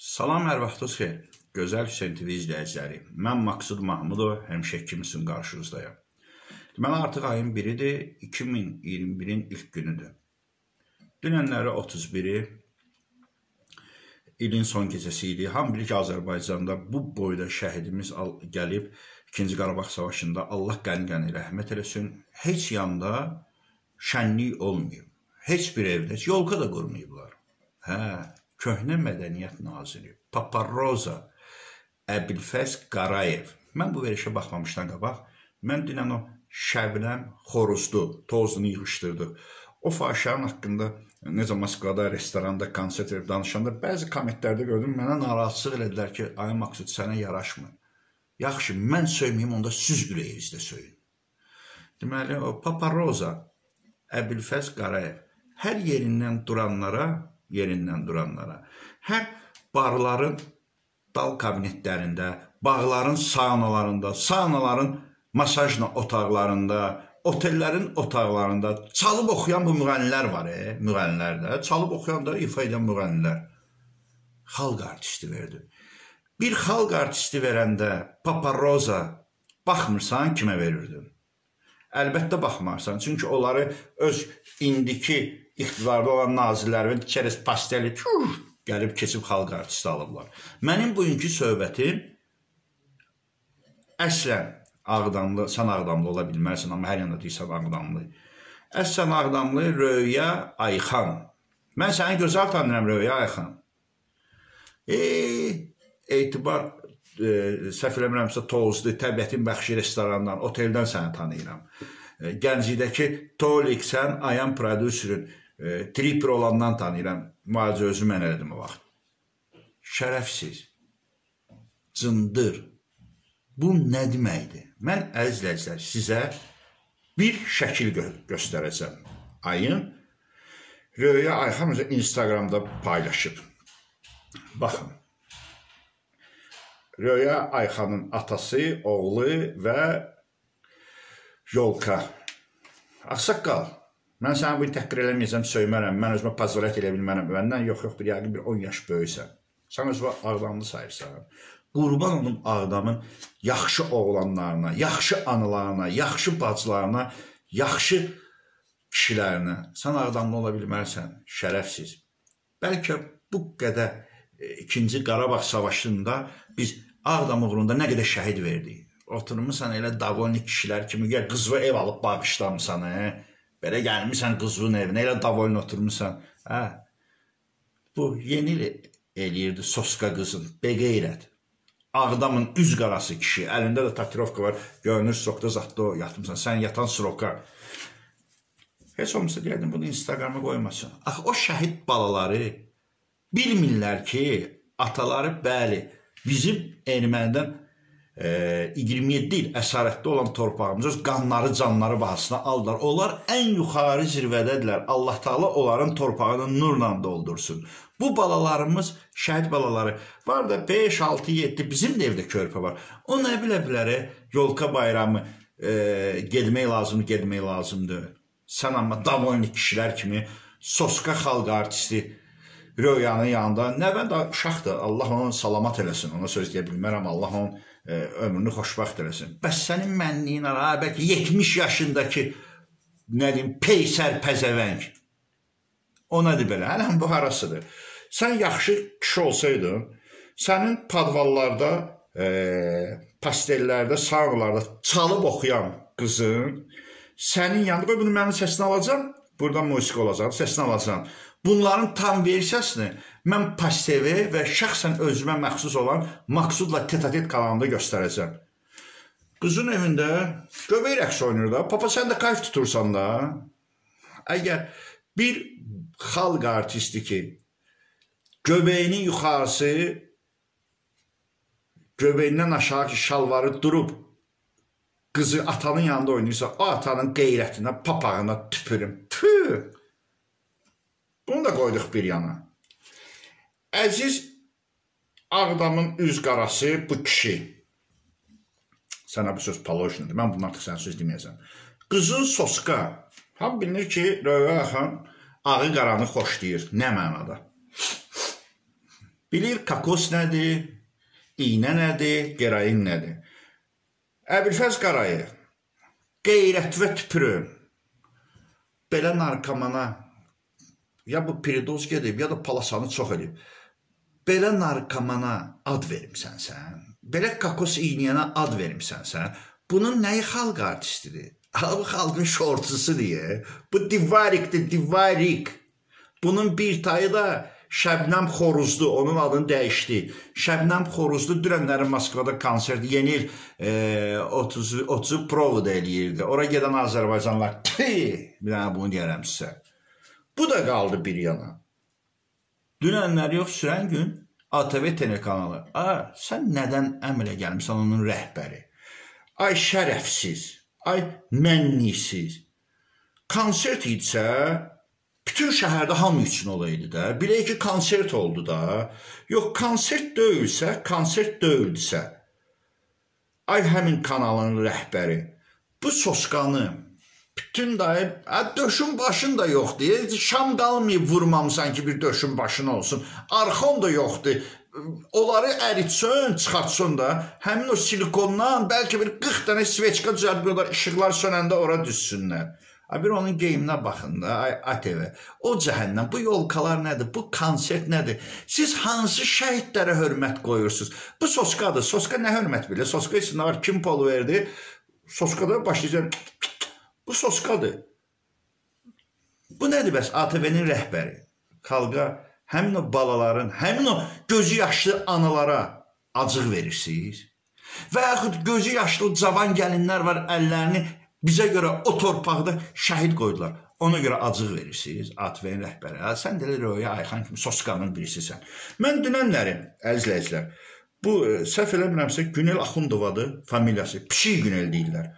Salam, hər vaxtınız xeyir. Gözəl Hüseyn TV izləyiciləri. Mən Maksud Mahmudov, həmişə kimisinin qarşınızdayım. Deməli, artıq ayın 1-idir, 2021-in ilk günüdür. Dünənləri 31-i, ilin son gecəsi idi. Ham bilir ki, Azərbaycanda bu boyda şəhidimiz gəlib, 2-ci Qarabağ Savaşında Allah qəni-qəni rəhmət eləsin. Heç yanda şənlik olmayıb. Heç bir evdə, yolka da qurmayıblar. Hə, Köhnə Mədəniyyət Naziri Paparoza Əbilfəz Qarayev. Mən bu verişə baxmamışdan qabaq, mən dinən o Şəbnəm xoruzdu, tozunu yığışdırdıq. O fahişənin haqqında necə Moskvada restoranda konsert verib danışanda bəzi kommentlərdə gördüm, mənə narahatsızlıq elədilər ki, ay Maksud sənə yaraşmır. Yaxşı, mən söyməyim, onda siz ürəyinizdə söyün. Deməli, o Paparoza Əbilfəz Qarayev hər yerindən duranlara yerindən duranlara. Həm barların dal kabinetlərində, bağların saunalarında, saunaların masajla otaqlarında, otellərin otaqlarında çalıb oxuyan bu müğənnilər var, e, müğənnilər də, çalıb oxuyan da ifa edən müğənnilər. Xalq artisti verdi. Bir xalq artisti verəndə paparoza baxmırsan kimə verirdin? Əlbəttə baxmarsan, çünki onları öz indiki iqtidarda olan nazirlərin çerez pasteli çuş, gəlib keçib xalq artisti alıblar. Mənim bugünkü söhbətim əslən Ağdamlı, sən Ağdamlı ola bilmərsən, amma hər yanda deyirsən Ağdamlı. Əslən Ağdamlı Röya Ayxan. Mən səni gözəl tanıyıram Röya Ayxan. E, etibar e, səhv eləmirəmsə Tozlu, Təbiətin Bəxşi restorandan, oteldən səni tanıyıram. E, Gənclikdəki Toliksən, Ayan prodüserin e, tripper olandan tanıyıram. Müalicə özü mən elədim o vaxt. Şərəfsiz, cındır. Bu nə deməkdir? Mən əzizləyicilər sizə bir şəkil gö göstərəcəm. Ayın Röya Ayxan özü Instagramda paylaşıb. Baxın. Röya Ayxanın atası, oğlu və Yolka. Ağsaqqal. Mən səni bu təhqir eləməyəcəm, söymərəm. Mən özümə pazarət elə bilmərəm. Məndən yox, yox, bir yəqin bir 10 yaş böyüksən. Sən özünə ağdamlı sayırsan. Qurban olum ağdamın yaxşı oğlanlarına, yaxşı anılarına, yaxşı bacılarına, yaxşı kişilərinə. Sən ağdamlı ola bilmərsən, şərəfsiz. Bəlkə bu qədər 2-ci e, Qarabağ savaşında biz Ağdam uğrunda nə qədər şəhid verdik. Oturmusan elə davolnik kişilər kimi, gəl qızva ev alıb bağışlamısan, hə? Belə gəlmişsən qızın evinə, elə davolun oturmusan. Hə. Bu yeni eləyirdi Soska qızın, beqeyrət. Ağdamın üz qarası kişi, əlində də tatirovka var, görünür sokda zadda o, yatmısan, sən yatan sroka. Heç olmasa deyərdim, bunu Instagrama qoymasın. Axı, o şəhid balaları bilmirlər ki, ataları bəli, bizim ermənidən 27 il əsarətdə olan torpağımız öz qanları, canları bahasına aldılar. Onlar ən yuxarı zirvədədirlər. Allah Taala onların torpağını nurla doldursun. Bu balalarımız, şəhid balaları var da 5, 6, 7 bizim də evdə körpə var. O nə bilə bilərə yolka bayramı e, getmək lazımdır, getmək lazımdır. Sən amma davolnik kişilər kimi Soska xalq artisti Röyanın yanında nəvən də uşaqdır. Allah onu salamat eləsin. Ona söz deyə bilmərəm. Allah onun e, ömrünü xoşbəxt eləsin. Bəs sənin mənliyin ara, bəlkə 70 yaşındakı nə deyim, peysər pəzəvəng. O nədir belə? Hələm bu harasıdır? Sən yaxşı kişi olsaydın, sənin padvallarda, e, pastellərdə, sağlarda çalıb oxuyan qızın sənin yanında qoy bunu mənim səsini alacam, buradan musiqi olacaq, səsini alacam. Bunların tam versiyasını mən PAS-TV və şəxsən özümə məxsus olan Maksudla tetatet kanalında göstərəcəm. Qızın evində göbək rəqs oynayır da. Papa sən də kayf tutursan da. Əgər bir xalq artisti ki, göbəyinin yuxarısı göbəyindən aşağı ki şalvarı durub qızı atanın yanında oynayırsa, o atanın qeyrətinə, papağına tüpürüm. Tüh! Bunu da qoyduq bir yana. Əziz Ağdamın üz qarası bu kişi. Sənə bu söz palojnidir. Mən bundan artıq sənə söz deməyəcəm. Qızın soska. Ham bilinir ki, Röya xan ağı qaranı xoşlayır. Nə mənada? Bilir kokos nədir, iynə nədir, gerayin nədir. Əbilfəz Qarayev qeyrət və tüpürüm belə narkomana ya bu peridoz gedib, ya da palasanı çox edib. Belə narkomana ad vermisən sən. Belə kokos iynəyənə ad vermisən sən. Bunun nəyi xalq artistidir? Bu xalqın şortusu deyə. Bu divarikdir, divarik. Bunun bir tayı da Şəbnəm Xoruzlu, onun adını dəyişdi. Şəbnəm Xoruzlu dünənləri Moskvada konsert yeni il e, 30 30 provada eləyirdi. Ora gedən Azərbaycanlılar, bir dənə bunu deyərəm sizə. Bu da qaldı bir yana. Dünənlər yox, sürən gün ATV telekanalı. A, sən nədən əmələ gəlmisən onun rəhbəri? Ay şərəfsiz, ay mənnisiz. Konsert idisə bütün şəhərdə hamı üçün olaydı da. Bilək ki, konsert oldu da. Yox, konsert deyilsə, konsert deyildisə. Ay həmin kanalın rəhbəri bu sosqanı bütün dayı, ə, döşün başın da yoxdur. Şam qalmayıb vurmamısan ki, bir döşün başın olsun. Arxon da yoxdur. Onları əritsən, çıxartsın da, həmin o silikondan bəlkə bir 40 dənə sveçka düzəltmiyorlar, işıqlar sönəndə ora düşsünlər. Bir onun geyiminə baxın da, ATV. O cəhənnəm, bu yolkalar nədir? Bu konsert nədir? Siz hansı şəhidlərə hörmət qoyursunuz? Bu soskadır. Soska nə hörmət bilir? Soska üçün var, kim pol verdi? Soskada başlayacaq. Bu soskadır. Bu nədir bəs? ATV-nin rəhbəri. Xalqa həmin o balaların, həmin o gözü yaşlı analara acıq verirsiniz. Və yaxud gözü yaşlı cavan gəlinlər var, əllərini Bizə görə o torpaqda şəhid qoydular. Ona görə acıq verirsiniz ATV-nin rəhbəri. Hə, sən də Röya Ayxan kimi sosqanın birisisən. Mən dünənləri, əzizləyicilər, bu e, səhv eləmirəmsə Günel Axundovadır familiyası. Pişik Günel deyirlər.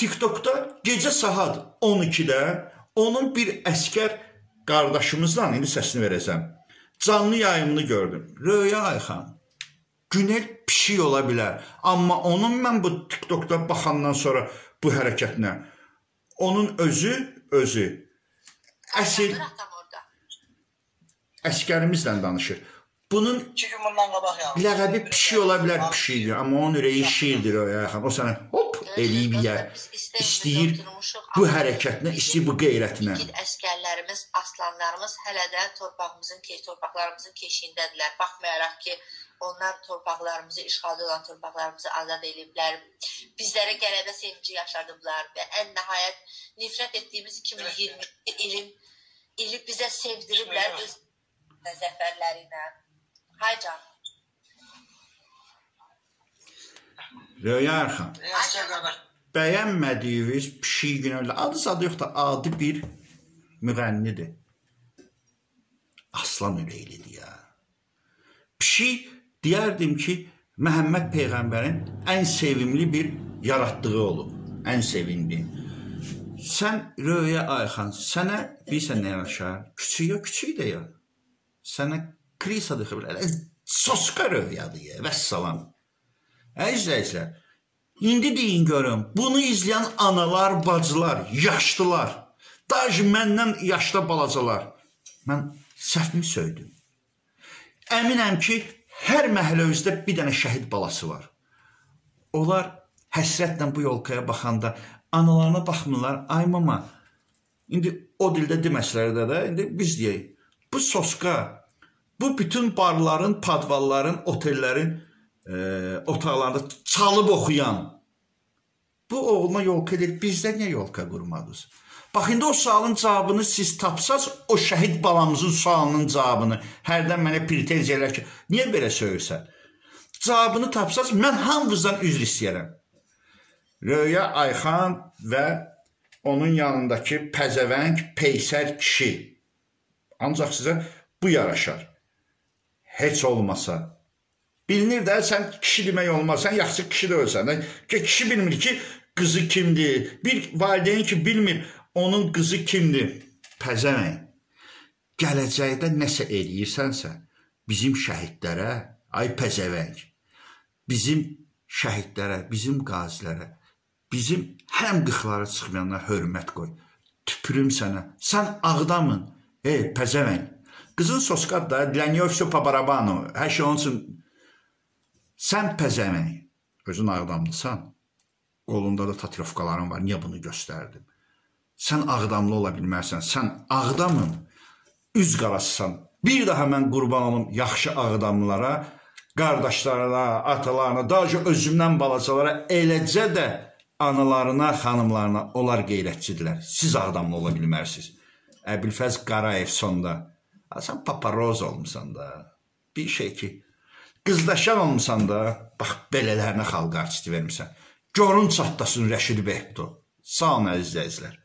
TikTokda gecə saat 12-də onun bir əskər qardaşımızdan indi səsini verəcəm. Canlı yayımını gördüm. Röya Ayxan Günel pişik ola bilər. Amma onun mən bu TikTokda baxandan sonra bu hərəkətinə onun özü özü əsl əskərimizlə danışır. Bunun iki gün bundan qabaq yəni. Ləqəbi pişik ola bilər pişikdir, amma onun ürəyi şiirdir o yaxın. O sənə hop eləyib yer. İstəyir bu hərəkətinə, istəyir bu qeyrətinə. İgid əskərlərimiz, aslanlarımız hələ də torpağımızın, torpaqlarımızın keşiyindədirlər. Baxmayaraq ki, onlar torpaqlarımızı, işğalda olan torpaqlarımızı azad ediblər. Bizlərə qələbə sevinci yaşadıblar və ən nəhayət nifrət etdiyimiz 2020 ilin ili bizə sevdiriblər öz zəfərləri ilə. Hay can. Röya Erxan. Bəyənmədiyiniz pişik günələ adı zadı yox da adi bir müğənnidir. Aslan ürəklidir ya. Pişik deyərdim ki, Məhəmməd Peyğəmbərin ən sevimli bir yaratdığı olub. Ən sevimli. Sən Röya Ayxan, sənə bilirsən nə yaraşar? Küçüyə küçük də ya. Sənə Krisa dıxıb, elə soska rövyadır ya, vəssalam. Əzizləyicilər, indi deyin görüm, bunu izləyən analar, bacılar, yaşlılar, daj məndən yaşda balacalar, mən səhvmi söydüm. Əminəm ki, hər məhəllə özdə bir dənə şəhid balası var. Onlar həsrətlə bu yolkaya baxanda analarına baxmırlar. Ay mama, indi o dildə deməsələr də, də indi biz deyək. Bu soska Bu bütün barların, padvalların, otellərin e, otaqlarında çalıb oxuyan bu oğluma yolka edir. Bizdə niyə yolka qurmadınız? Bax indi o sualın cavabını siz tapsaz, o şəhid balamızın sualının cavabını hərdən mənə pretenziya elər ki, niyə belə söyürsən? Cavabını tapsaz, mən hamınızdan üzr istəyərəm. Röya Ayxan və onun yanındakı pəzəvəng, peysər kişi. Ancaq sizə bu yaraşar heç olmasa. Bilinir də sən kişi demək olmaz, sən yaxşı kişi də ölsən. Ki kişi bilmir ki qızı kimdir. Bir valideyn ki bilmir onun qızı kimdir. Pəzəmək. Gələcəkdə nəsə eləyirsənsə, bizim şəhidlərə, ay pəzəvəng, bizim şəhidlərə, bizim qazilərə, bizim həm qıxları çıxmayanlara hörmət qoy. Tüpürüm sənə. Sən Ağdamın, ey pəzəvəng. Qızın soskad da, для нее все по барабану. Hər şey onun üçün sən pəzəmək. Özün ağdamlısan. Qolunda da tatuировkaların var. Niyə bunu göstərdim? Sən ağdamlı ola bilmərsən. Sən ağdamın üz qarasısan. Bir daha mən qurban olum yaxşı ağdamlılara, qardaşlarına, atalarına, daha özümdən balacalara, eləcə də analarına, xanımlarına onlar qeyrətçidirlər. Siz ağdamlı ola bilmərsiniz. Əbülfəz Qarayev sonda. Sən paparoz olmusan da. Bir şey ki, qızdaşan olmusan da, bax belələrinə xalq artisti vermisən. Görün çatlasın Rəşid Behto. Sağ olun əzizləyicilər.